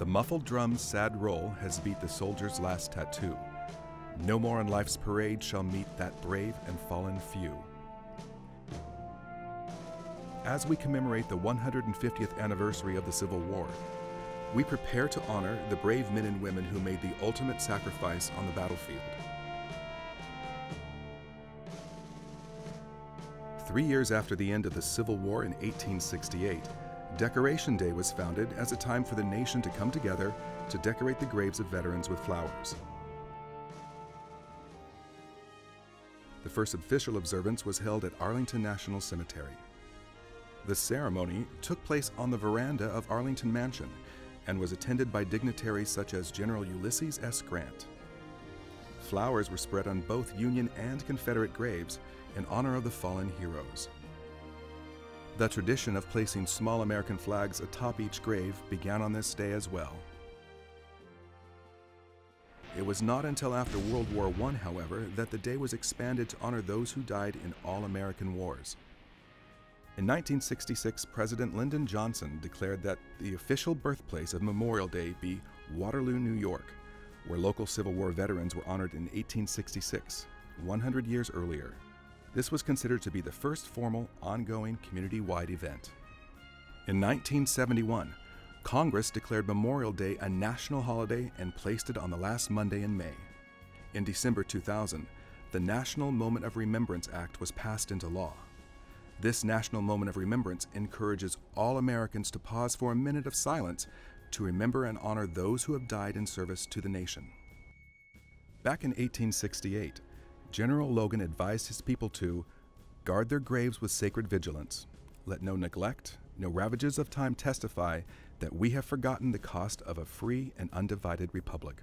The muffled drum's sad roll has beat the soldier's last tattoo. No more on life's parade shall meet that brave and fallen few. As we commemorate the 150th anniversary of the Civil War, we prepare to honor the brave men and women who made the ultimate sacrifice on the battlefield. Three years after the end of the Civil War in 1868, Decoration Day was founded as a time for the nation to come together to decorate the graves of veterans with flowers. The first official observance was held at Arlington National Cemetery. The ceremony took place on the veranda of Arlington Mansion and was attended by dignitaries such as General Ulysses S. Grant. Flowers were spread on both Union and Confederate graves in honor of the fallen heroes. The tradition of placing small American flags atop each grave began on this day as well. It was not until after World War I, however, that the day was expanded to honor those who died in all American wars. In 1966, President Lyndon Johnson declared that the official birthplace of Memorial Day be Waterloo, New York, where local Civil War veterans were honored in 1866, 100 years earlier. This was considered to be the first formal, ongoing, community wide event. In 1971, Congress declared Memorial Day a national holiday and placed it on the last Monday in May. In December 2000, the National Moment of Remembrance Act was passed into law. This National Moment of Remembrance encourages all Americans to pause for a minute of silence to remember and honor those who have died in service to the nation. Back in 1868, General Logan advised his people to guard their graves with sacred vigilance. Let no neglect, no ravages of time testify that we have forgotten the cost of a free and undivided republic.